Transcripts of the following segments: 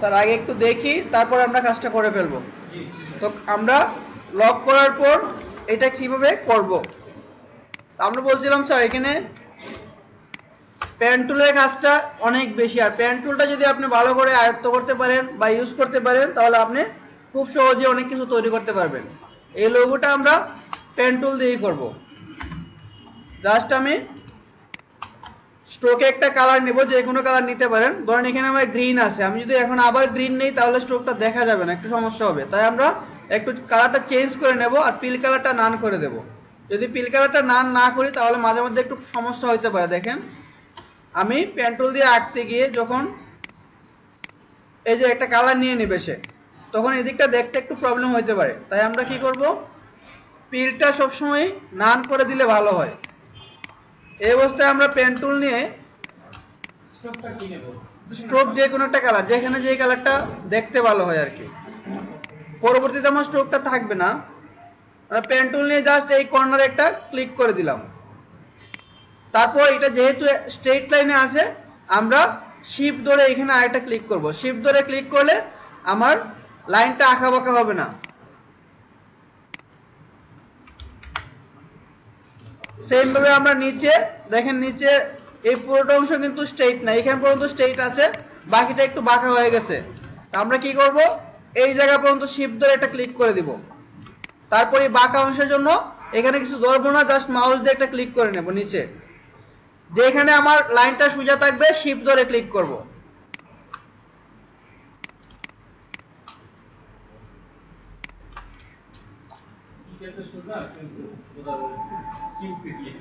তার আগে একটু দেখি, তারপর আমরা কাজটা করে ফেলব। তো আমরা লক করার পর এটা কীভাবে করব? আমরা বলছিলাম স্যার এখানে প্যান টুলের কাজটা অনেক বেশি। আর প্যান টুলটা যদি আপনি ভালো করে আয়ত্ত করতে পারেন বা ইউজ করতে পারেন, তাহলে আপনি খুব সহজে অনেক কিছু তৈরি করতে পারবেন। এই লোগোটা আমরা প্যান টুল দিয়েই করব। জাস্ট আমি স্ট্রোকে একটা কালার নেব, যে কোনো কালার নিতে পারেন। ধরেন এখানে আমার গ্রিন আছে। আমি যদি এখন আবার গ্রিন নেই, তাহলে স্ট্রোকটা দেখা যাবে না, একটু সমস্যা হবে। তাই আমরা একটু কালারটা চেঞ্জ করে নেব আর পিল কালারটা নান করে দেব। যদি পিল কালারটা নান না করি, তাহলে মাঝে মধ্যে একটু সমস্যা হতে পারে। দেখেন, আমি পেন্টুল দিয়ে আঁকতে গিয়ে যখন এই যে একটা কালার নিয়ে নেবে সে, তখন এদিকটা দেখতে একটু প্রবলেম হতে পারে। তাই আমরা কি করব? পিলটা সবসময় নান করে দিলে ভালো হয়। এই অবস্থায় আমরা পেন টুল নিয়ে স্ট্রোক যে কোনো একটা কালার যেখানে যে কালারটা দেখতে ভালো হয় আর কি। পরবর্তীতে আমার স্ট্রোকটা থাকবে না। আমরা পেন টুল নিয়ে জাস্ট এই কর্নারে একটা ক্লিক করে দিলাম। তারপর এটা যেহেতু স্ট্রেট লাইনে আছে আমরা শিপ ধরে এখানে আরেকটা ক্লিক করব। শিপ ধরে ক্লিক করলে আমার লাইনটা আঁকা বাঁকা হবে না। সেম ভাবে আমরা নিচে, দেখেন নিচে এই পুরোটা অংশ কিন্তু স্ট্রেট না, এখান পর্যন্ত স্ট্রেট আছে, বাকিটা একটু বাঁকা হয়ে গেছে। আমরা কি করব? এই জায়গা পর্যন্ত শিপ ধরে একটা ক্লিক করে দিব। তারপর এই বাঁকা অংশের জন্য এখানে কিছু ধরবো না জাস্ট মাউস দিয়ে একটা ক্লিক করে নেব নিচে। যেখানে আমার লাইনটা সোজা থাকবে শিপ ধরে ক্লিক করব। এটা সোজা কিন্তু বোঝা যাবে কিউ পিটিয়ে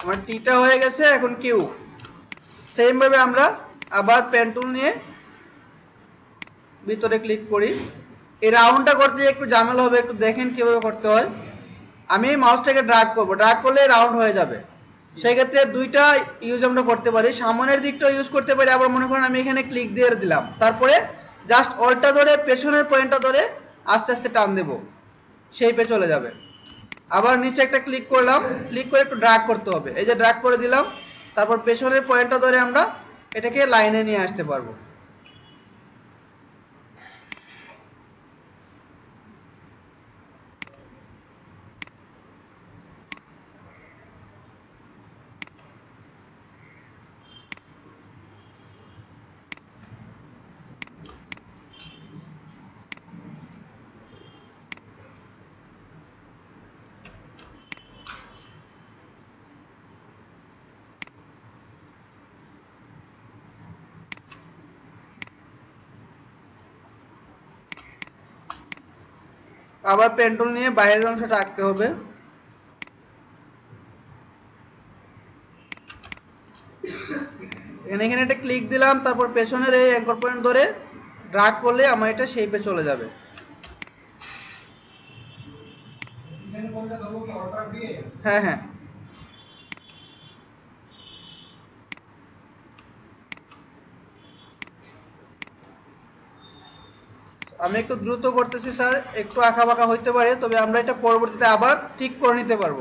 আমার টিটা হয়ে গেছে এখন কিউ সেম ভাবে আমরা আবার পেন টুল নিয়ে ভিতরে ক্লিক করি। এই রাউন্ডটা করতে একটু ঝামেলা হবে, একটু দেখেন কীভাবে করতে হয়। আমি মাউসটাকে ড্রাগ করব। ড্রাগ করলে রাউন্ড হয়ে যাবে। সেই ক্ষেত্রে দুইটা ইউজ আমরা করতে পারি। সামনের দিকটা ইউজ করতে পারি। আবার মনে করেন আমি এখানে ক্লিক দিয়ে দিলাম। তারপরে জাস্ট অলটা ধরে, পেছনের পয়েন্টটা ধরে আস্তে আস্তে টান দেব। সেই পে চলে যাবে। আবার নিচে একটা ক্লিক করলাম। ক্লিক করে একটু ড্রাগ করতে হবে। এই যে ড্রাগ করে দিলাম। তারপর পেছনের পয়েন্টটা ধরে আমরা এটাকে লাইনে নিয়ে আসতে পারব। আবার পেন্টুল নিয়ে বাইরের অংশটা আঁকতে হবে। এখানে এখানে একটা ক্লিক দিলাম, তারপর পেছনের এই অ্যাঙ্কর পয়েন্ট ধরে ড্রাগ করলে আমার এটা শেপে চলে যাবে। হ্যাঁ হ্যাঁ। আমি একটু দ্রুত করতেছি, স্যার। একটু আঁকা বাঁকা হইতে পারে, তবে আমরা এটা পরবর্তীতে আবার ঠিক করে নিতে পারব।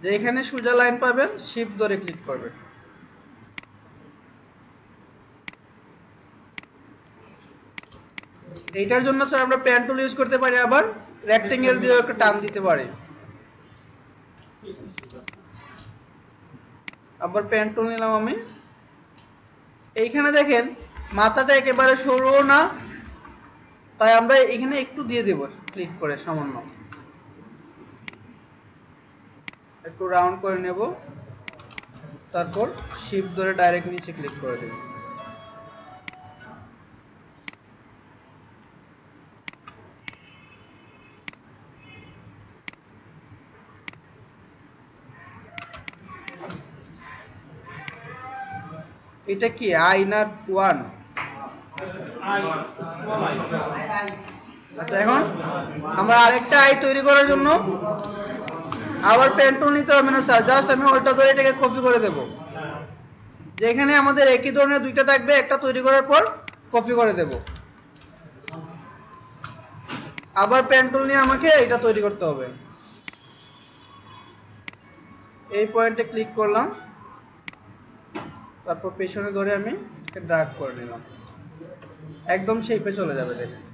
যে এখানে সোজা লাইন পাবেন শিপ ধরে ক্লিক করবেন। এইটার জন্য স্যার আমরা প্যান টুল ইউজ করতে পারি, আবার রেক্টেঙ্গেল দিয়ে একটা টান দিতে পারি। আবার প্যান টুল নিলাম আমি। এইখানে দেখেন, মাথাটা একেবারে সরুও না, তাই আমরা এখানে একটু দিয়ে দেব ক্লিক করে সামান্য। একটু রাউন্ড করে নেব। তারপর শিফট ধরে ডাইরেক্ট নিচে ক্লিক করে দেব। এটা কি আই না ওয়ান আচ্ছা এখন আমরা আরেকটা আই তৈরি করার জন্য আবার পেন টুল নিতে হবে না স্যার জাস্ট আমি ওইটা ধরে এটাকে কপি করে দেব। যেখানে আমাদের একই ধরনের দুইটা থাকবে, একটা তৈরি করার পর কপি করে দেব। আবার পেন টুল নিয়ে আমাকে এটা তৈরি করতে হবে। এই পয়েন্টে ক্লিক করলাম। তারপর পেছনে ধরে আমি ড্রাগ করে নিলাম। একদম সেই পে চলে যাবে, দেখেন।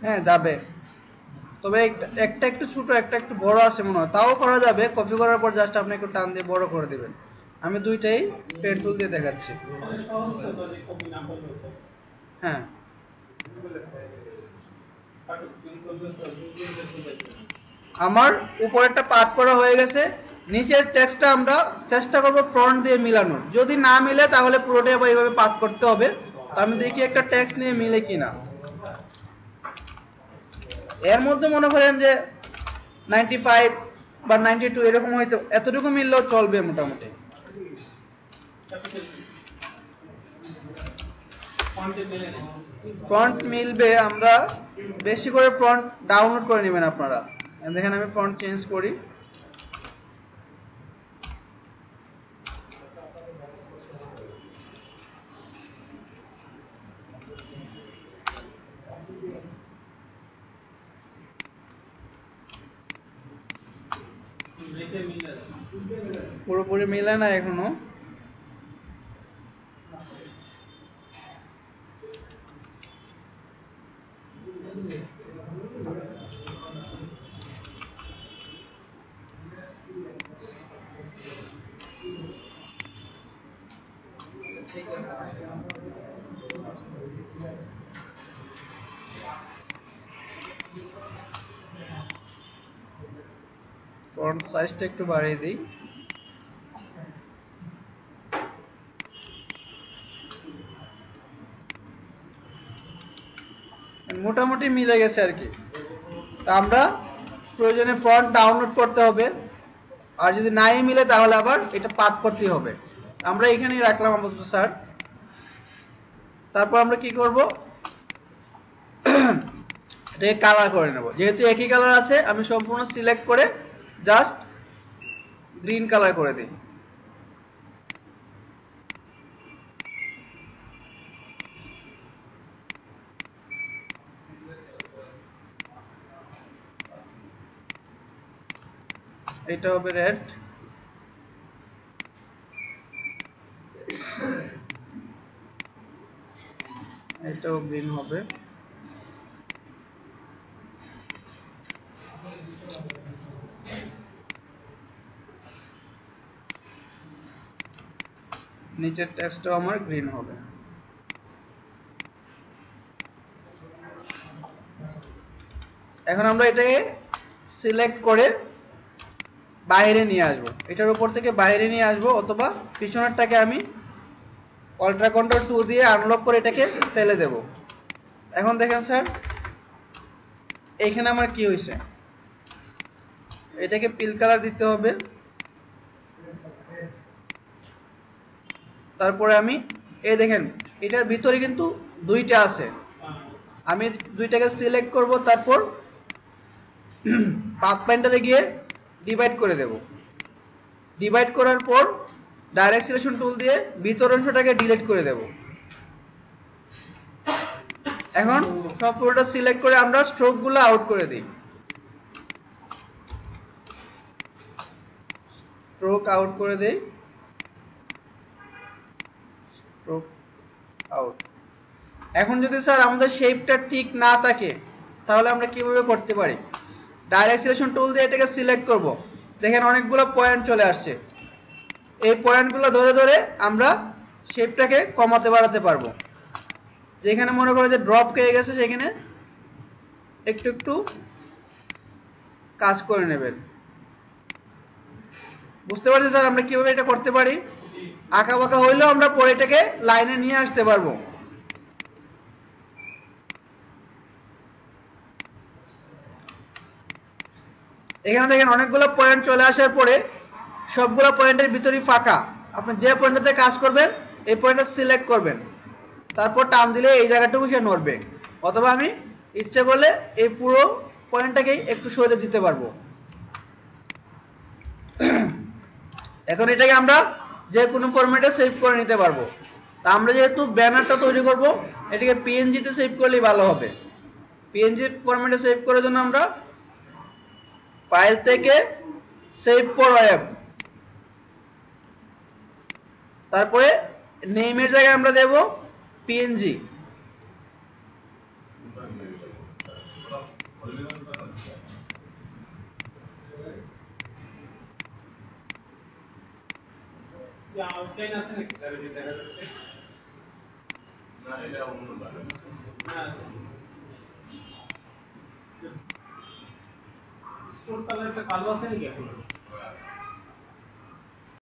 হ্যাঁ যাবে। তবে একটা- একটা ছোট একটা একটু বড় আছে মনে হয়। তাও করা যাবে। কপি করার পর জাস্ট আপনি একটু টান দিয়ে বড় করে দিবেন। আমি দুইটাই পেন টুল দিয়ে দেখাচ্ছি। হ্যাঁ। আমার উপরেরটা করা হয়ে গেছে। নিচের টেক্সটটা আমরা চেষ্টা করব ফ্রন্ট দিয়ে মিলানোর। যদি না মিলে তাহলে পুরোটাই আবার এইভাবে পাত করতে হবে। আমি দেখি একটা টেক্সট নিয়ে মিলে কিনা। এর মধ্যে মনে করেন যে নাইনটি ফাইভ বা নাইনটি টু এরকম হয়তো এতটুকু মিললেও চলবে মোটামুটি। ফ্রন্ট মিলবে আমরা, বেশি করে ফ্রন্ট ডাউনলোড করে নেবেন আপনারা। দেখেন আমি ফ্রন্ট চেঞ্জ করি। পুরোপুরি মিলে না এখনও। ফন্ট সাইজটা একটু বাড়িয়ে দিই। মোটামুটি মিলে গেছে আর কি। আমরা প্রয়োজনে ফন্ট ডাউনলোড করতে হবে। আর যদি নাই মিলে তাহলে আবার এটা পাত করতে হবে। আমরা এখানেই রাখলাম আপাতত, স্যার। তারপর আমরা কি করব? এটাকে কালার করে নেব। যেহেতু একই কালার আছে, আমি সম্পূর্ণ সিলেক্ট করে জাস্ট গ্রিন কালার করে দিই। এটা হবে রেড এটাও গ্রিন হবে। নিচের টেক্সটটাও আমার গ্রিন হবে। এখন আমরা এটাকে সিলেক্ট করে বাইরে নিয়ে আসব। এটার উপর থেকে বাইরে নিয়ে আসব অথবা পিছনেরটাকে আমি অল্ট্রা কন্ট্রোল টু দিয়ে আনলক করে এটাকে ফেলে দেব। এখন দেখেন স্যার এইখানে আমার কি হয়েছে? এটাকে পিল কালার দিতে হবে। তারপরে আমি, এই দেখেন, এটার ভিতরে কিন্তু দুইটা আছে। আমি দুইটাকে সিলেক্ট করব, তারপর পাথ পয়েন্টারে গিয়ে ডিভাইড করে দেব। ডিভাইড করার পর ডাইরেক্ট সিলেকশন টুল দিয়ে ভিতর অংশটাকে ডিলিট করে দেব। এখন সব পুরোটা সিলেক্ট করে আমরা স্ট্রোকগুলো আউট করে দিই। স্ট্রোক আউট করে দেই। এখন যদি স্যার আমাদের শেপটা ঠিক না থাকে, তাহলে আমরা কীভাবে করতে পারি? ডাইরেক্ট সিলেকশন টুল দিয়ে এটাকে সিলেক্ট করব। দেখেন অনেকগুলো পয়েন্ট চলে আসছে। এই পয়েন্টগুলো ধরে ধরে আমরা শেপটাকে কমাতে বাড়াতে পারব। যেখানে মনে করো যে ড্রপ খেয়ে গেছে, সেখানে একটু একটু কাজ করে নেবেন। বুঝতে পারছি স্যার আমরা কীভাবে এটা করতে পারি? আঁকা বাঁকা হইলেও আমরা পরে এটাকে লাইনে নিয়ে আসতে পারব। এখানে দেখেন অনেকগুলো পয়েন্ট চলে আসার পরে সবগুলো পয়েন্টের ভিতরেই ফাঁকা। আপনি যে পয়েন্টটাতে কাজ করবেন, এই পয়েন্টটা সিলেক্ট করবেন। তারপর টান দিলে এই জায়গাটুকু সে নড়বে। অথবা আমি ইচ্ছে করলে এই পুরো পয়েন্টটাকেই একটু সরে দিতে পারব। এখন এটাকে আমরা যে কোনো ফরম্যাটে সেভ করে নিতে পারব। তা আমরা যেহেতু ব্যানারটা তৈরি করব, এটাকে পিএনজি তে সেভ করলেই ভালো হবে। পিএনজি ফরম্যাটে সেভ করার জন্য আমরা ফাইল থেকে সেভ ফর ওয়েব তারপরে নেমের জায়গায় আমরা দেব পিএনজি আউটলাইন আছে নাকি? স্যার এটা দেখা যাচ্ছে। না এটা অন্য না স্টোর কালারটা কালো আছে নাকি এখন?